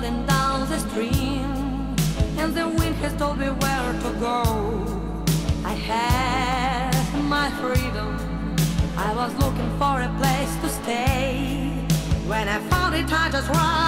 down the stream And the wind has told me where to go. I had my freedom. I was looking for a place to stay. When I found it I just ran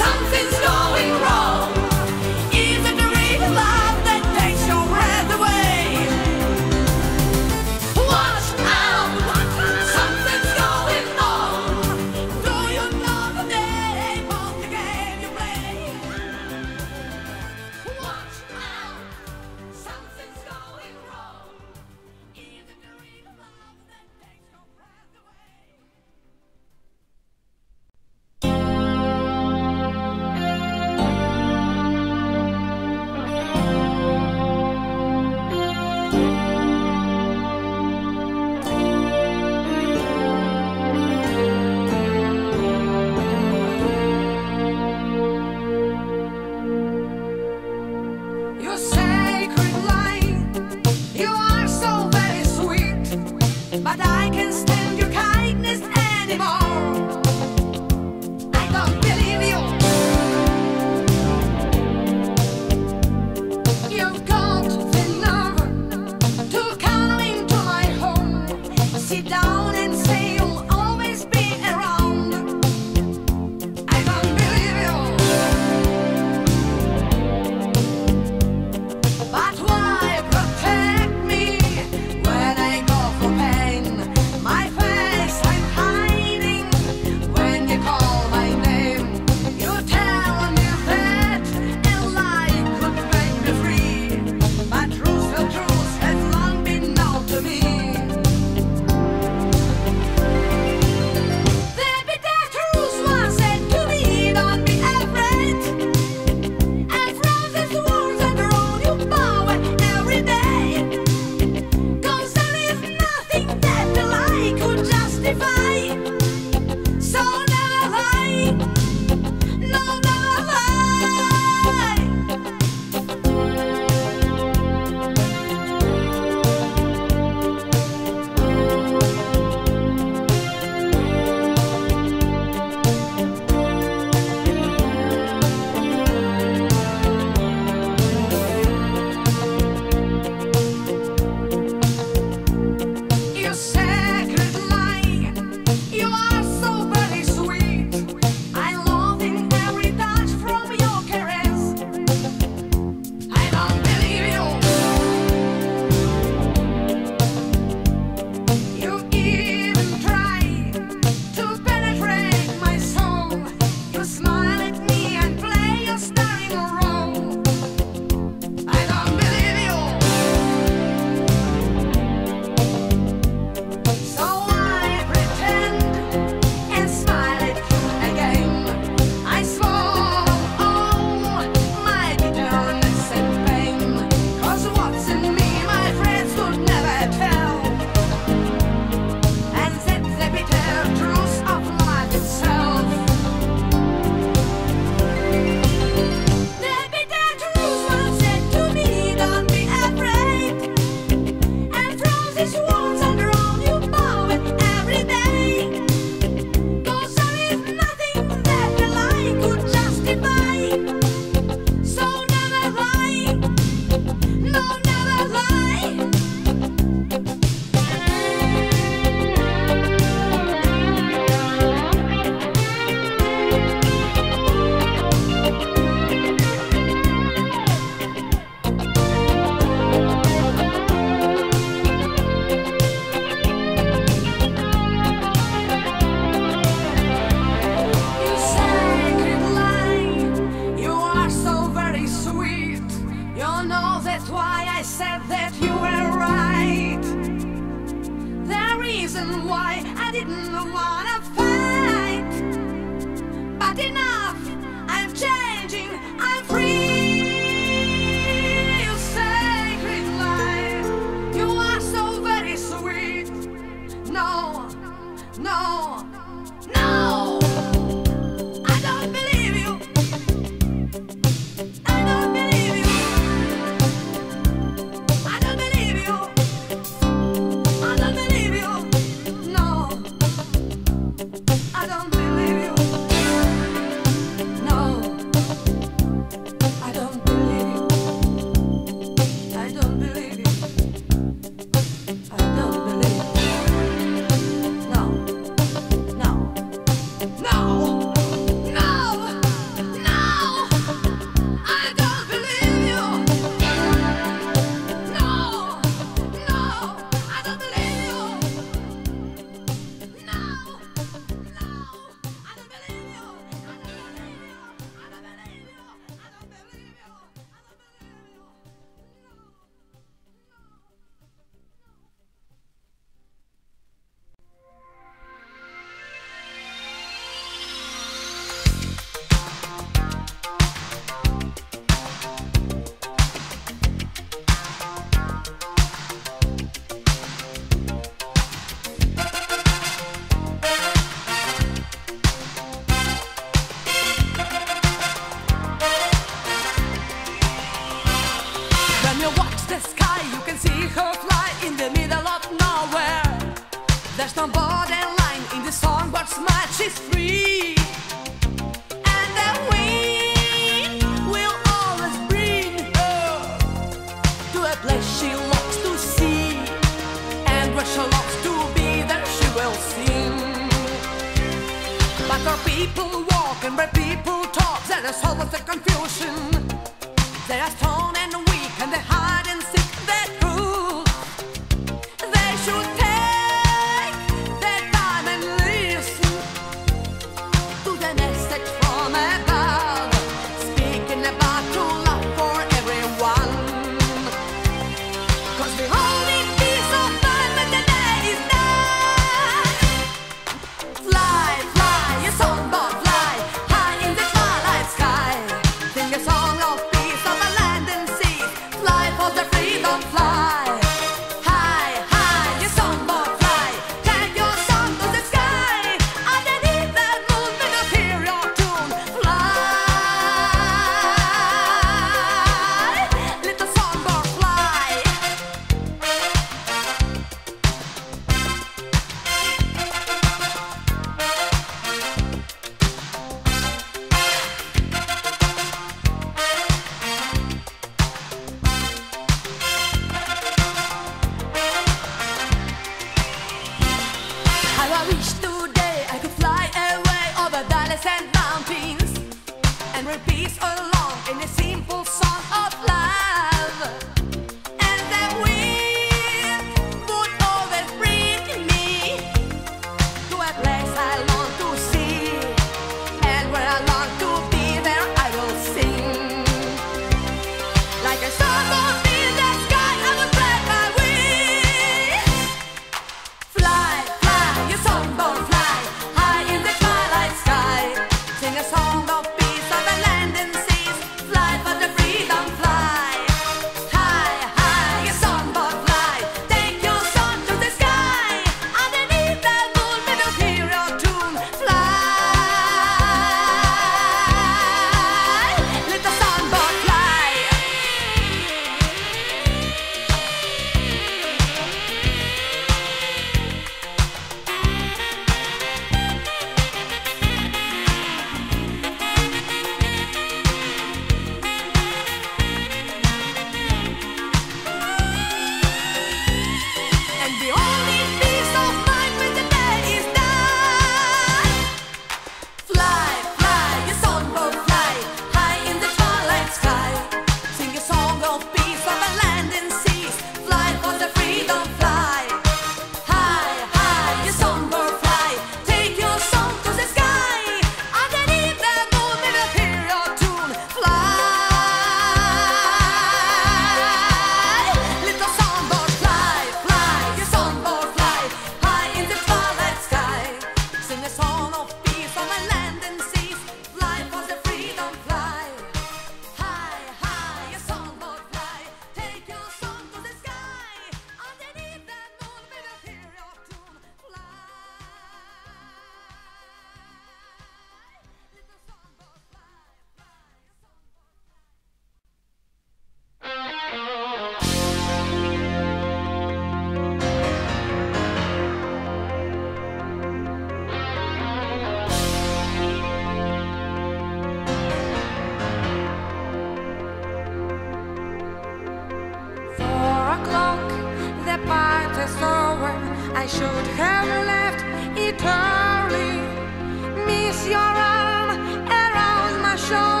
I should have left it early. Miss your arm around my shoulder.